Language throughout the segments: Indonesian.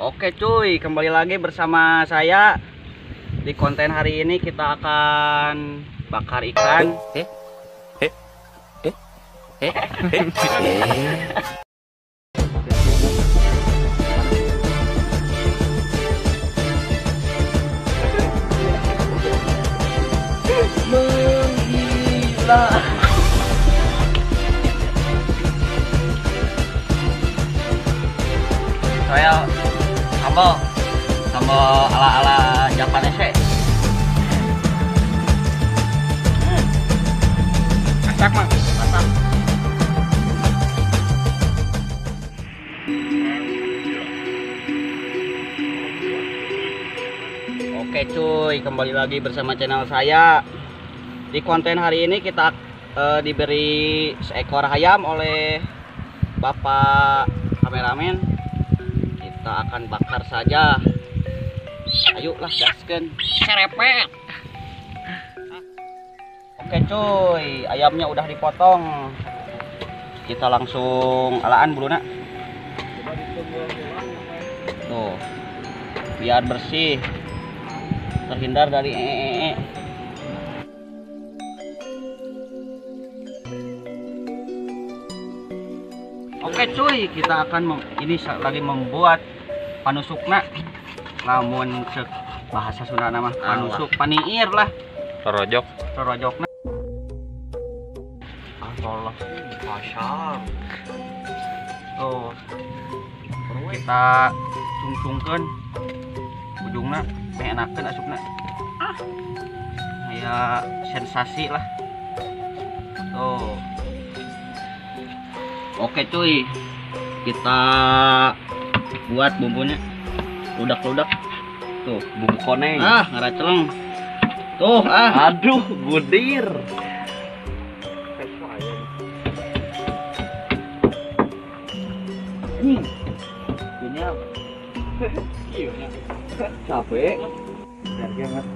Oke cuy, kembali lagi bersama saya Di konten hari ini kita akan bakar ikan Eh? Eh? Eh? Eh? Eh? Menggila sambal Sambal ala-ala Japanese Hmm. Mah, masak Oke cuy, kembali lagi bersama channel saya. Di konten hari ini kita eh, diberi seekor ayam oleh Bapak kameramen. Kita akan bakar saja. Ayo lah gaskan. Serepet. Oke cuy, ayamnya udah dipotong. Kita langsung alaan bulu nak. Tuh. Biar bersih terhindar dari ee. Oke cuy, kita akan mem- ini lagi membuat panusukna. Namun cek bahasa Sunda nama panusuk, paniir lah, Rojok. rorojokna. Allah, pasar. Tuh, kita cungsungkeun ujungna enakan asupna kayak sensasi lah tuh oke cuy. Kita buat bumbunya. Ludak-ludak. Tuh Bumbu koneng. ah ngaraceleng tuh ah. Aduh, budir. anjing ini capek. Harga mas.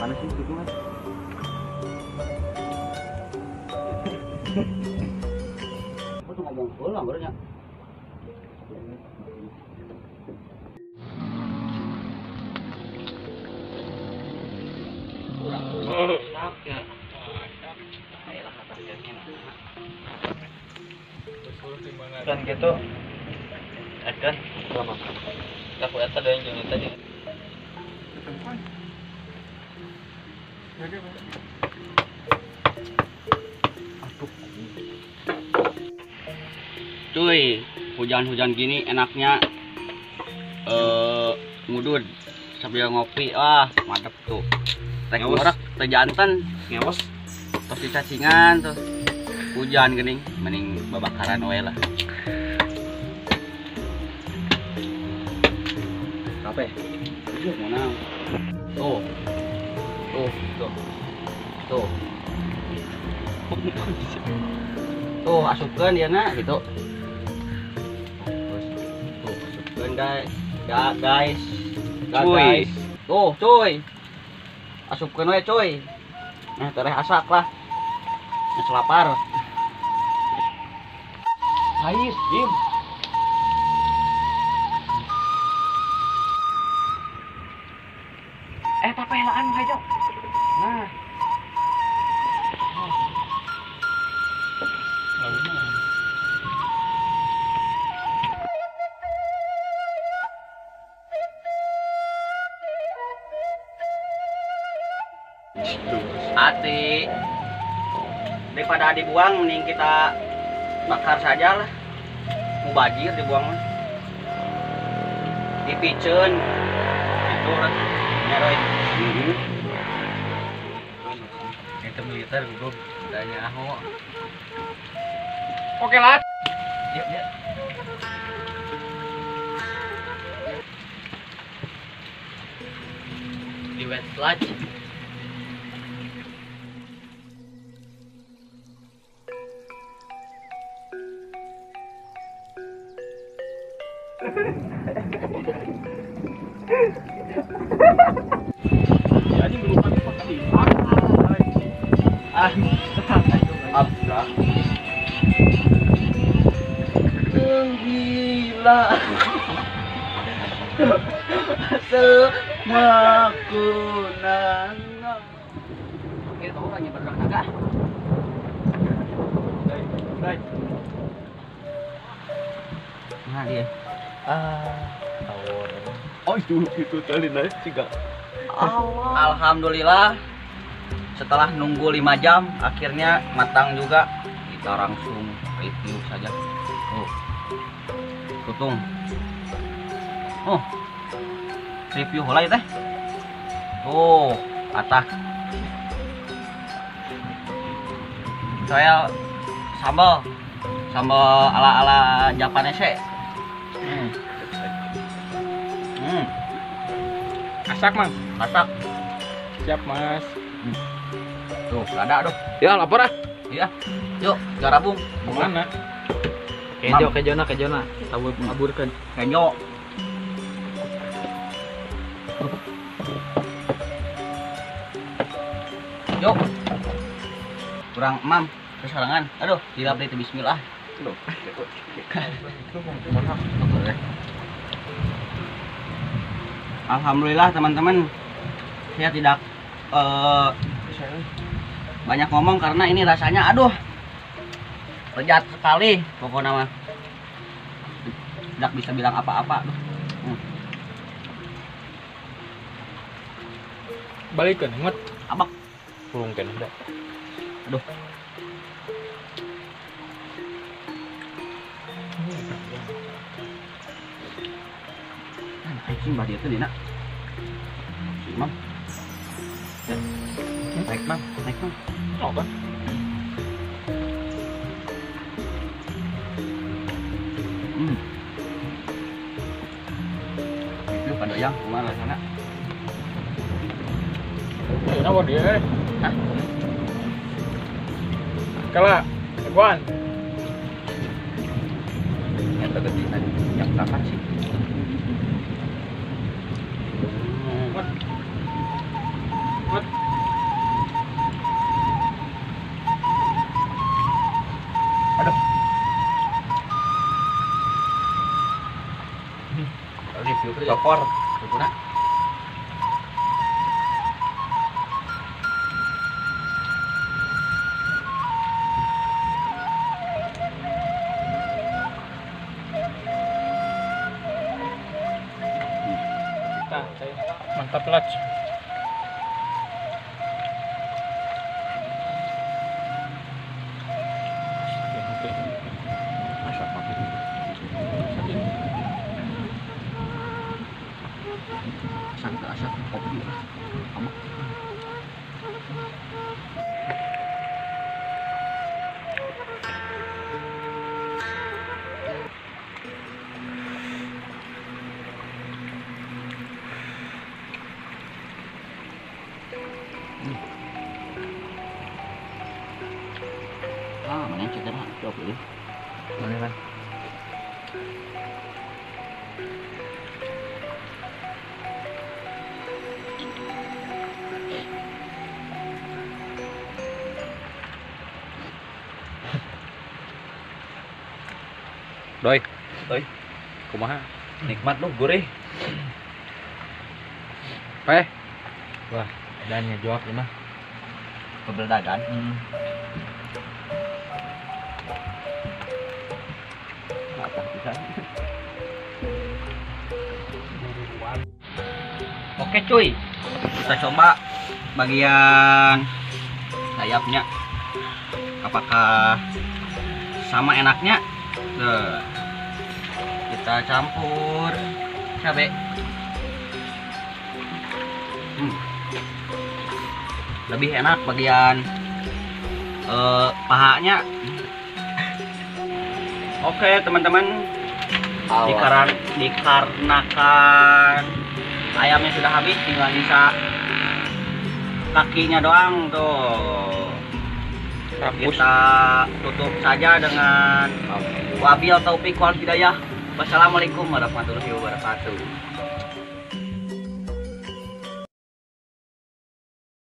Panas sih gitu mas Lah barunya dan gitu akan lama aku ada yang jeung tadi cuy hujan-hujan gini enaknya eh ngudud sambil ngopi ah mantep tuh. Teh ngorak teh jantan Ngewos. terus di cacingan tuh hujan gini mending babakaran wae lah. Apa Iya, mau nang. tuh. Tuh tuh. Tuh. Tuh asupkan dia nak gitu asupkan guys ya guys Cuy. guys tuh cuy asupkan we cuy nah tereh asak lah Nes lapar Ais, Jim. Eh, papelaan mah aja. Nah. Hati. Daripada dibuang, mending kita bakar saja lah. Mubajir dibuang mah. Dipicen. Itu lah. Nyeroy. Itu militer gue tanya aho. Oke lah. Yuk, yuk. Di wet sludge. Ah, abstrak. Gila. semua kunangan Kita tahu lagi bergerak naga Nah dia Oh itu itu tadi naik juga. Alhamdulillah setelah nunggu 5 jam akhirnya matang juga. Kita langsung review saja. Oh tutung. Oh review mulai teh. Oh atas. Saya sambal. Sambal ala ala Japanese Asak mang. masak Siap mas. tuh ada tuh Ya lapor ah. Iya. Yuk, garabung. Mana? Kejo, kejona kejona. Tahu mengaburkan. Kenyo. Yuk. Kurang mam kesarangan. Aduh, tidak itu bismillah. Alhamdulillah teman-teman saya tidak eh, banyak ngomong karena ini rasanya aduh lezat sekali pokoknya mah tidak bisa bilang apa-apa aduh. Hmm. Balikan, ngot. abak Kurung kan ada. Aduh Nah, anjing bah dia tuh dina si mam Ya. naik mam naik mam Oh kan? hmm. itu pada yang ke mana sana Ya kenapa dia? Hah? Kala, Iguan. yang tergede tadi yang kapan sih Hmm. Ngot. Ngot. Aduh. Review topor, Rukuna. Mantap pakai. Asam. đó mình ăn cho đến hạt cho bự mời em ăn Doi. Doi. Kumaha? Nikmat lu gurih. Peh. vâng. Adanya jawab ini mah. Keberdagan. Bisa? Oke cuy, kita coba bagian sayapnya. Apakah sama enaknya? Tuh. Kita campur cabai. Hmm. Lebih enak bagian eh, pahanya. Oke teman-teman, dikaran dikarenakan ayamnya sudah habis tinggal sisa kakinya doang tuh. Kita tutup saja dengan wabil taufik wal hidayah. Wassalamualaikum warahmatullahi wabarakatuh